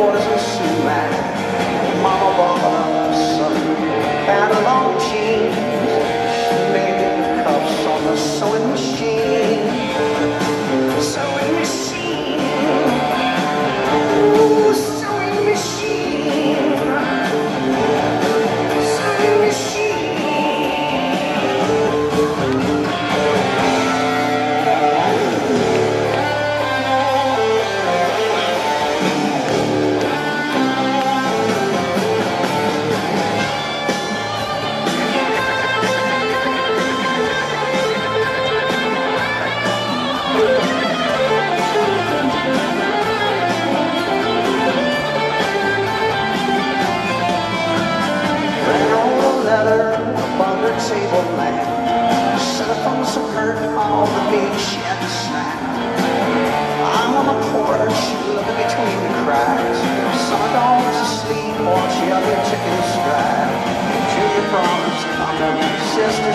quarter. table lamp. The beach snack. I'm on the porch, looking between the cracks. Summer dogs asleep, watch the other chickens strap. To your I'm and sister.